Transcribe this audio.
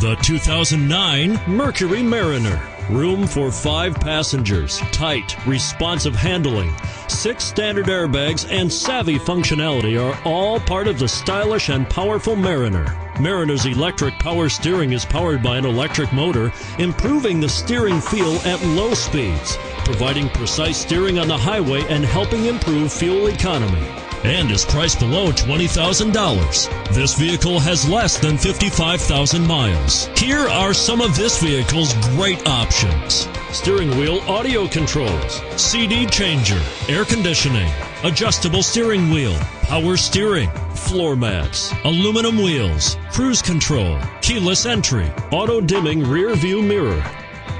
The 2009 Mercury Mariner. Room for five passengers, tight, responsive handling, six standard airbags, and savvy functionality are all part of the stylish and powerful Mariner. Mariner's electric power steering is powered by an electric motor, improving the steering feel at low speeds, providing precise steering on the highway and helping improve fuel economy and is priced below $20,000. This vehicle has less than 55,000 miles. Here are some of this vehicle's great options. Steering wheel audio controls, CD changer, air conditioning, adjustable steering wheel, power steering, floor mats, aluminum wheels, cruise control, keyless entry, auto dimming rear view mirror,